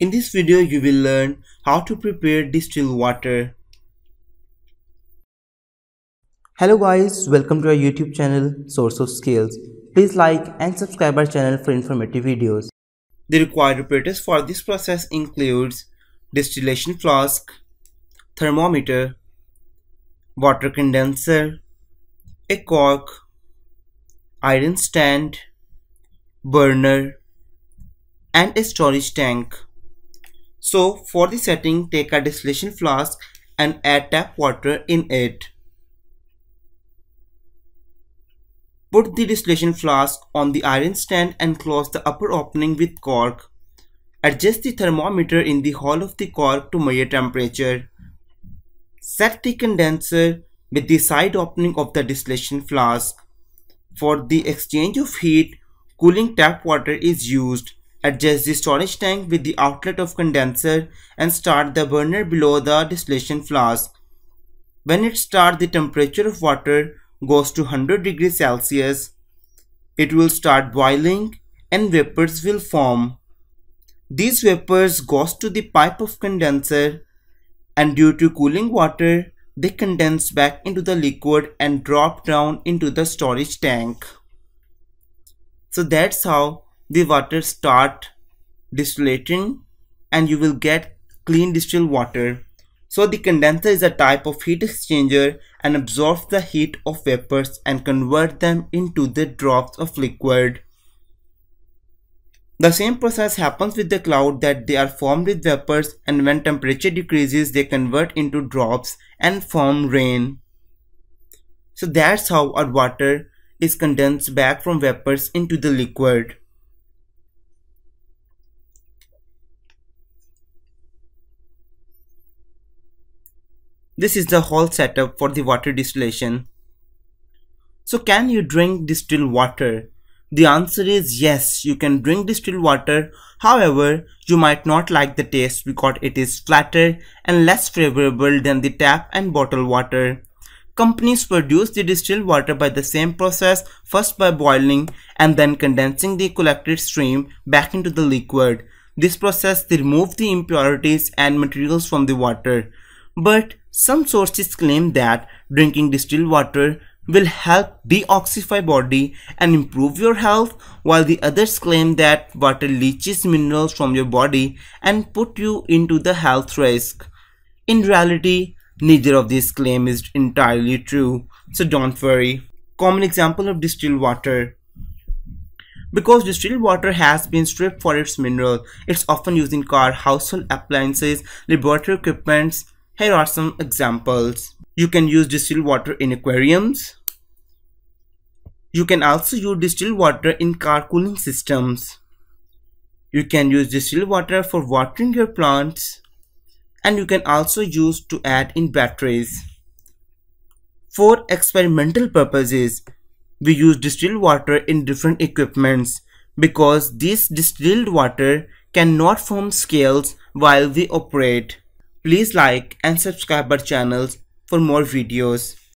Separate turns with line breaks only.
In this video you will learn how to prepare distilled water.
Hello guys, welcome to our YouTube channel Source of Skills. Please like and subscribe our channel for informative videos.
The required apparatus for this process includes distillation flask, thermometer, water condenser, a cork, iron stand, burner, and a storage tank. So for the setting, take a distillation flask and add tap water in it. Put the distillation flask on the iron stand and close the upper opening with cork. Adjust the thermometer in the hole of the cork to measure temperature. Set the condenser with the side opening of the distillation flask. For the exchange of heat, cooling tap water is used. Adjust the storage tank with the outlet of condenser and start the burner below the distillation flask. When it starts the temperature of water goes to 100 degrees Celsius, it will start boiling and vapors will form. These vapors goes to the pipe of condenser and due to cooling water, they condense back into the liquid and drop down into the storage tank. So that's how the water start distillating and you will get clean distilled water. So the condenser is a type of heat exchanger and absorbs the heat of vapors and convert them into the drops of liquid. The same process happens with the cloud that they are formed with vapors and when temperature decreases they convert into drops and form rain. So that's how our water is condensed back from vapors into the liquid. This is the whole setup for the water distillation. So can you drink distilled water? The answer is yes, you can drink distilled water. However, you might not like the taste because it is flatter and less favorable than the tap and bottled water. Companies produce the distilled water by the same process, first by boiling and then condensing the collected stream back into the liquid. This process they remove the impurities and materials from the water. But some sources claim that drinking distilled water will help detoxify body and improve your health while the others claim that water leaches minerals from your body and put you into the health risk. In reality, neither of these claims is entirely true, so don't worry. Common example of distilled water because distilled water has been stripped for its mineral, it's often used in car, household appliances, laboratory equipments, here are some examples. You can use distilled water in aquariums. You can also use distilled water in car cooling systems. You can use distilled water for watering your plants. And you can also use to add in batteries. For experimental purposes, we use distilled water in different equipments because this distilled water cannot form scales while we operate. Please like and subscribe our channels for more videos.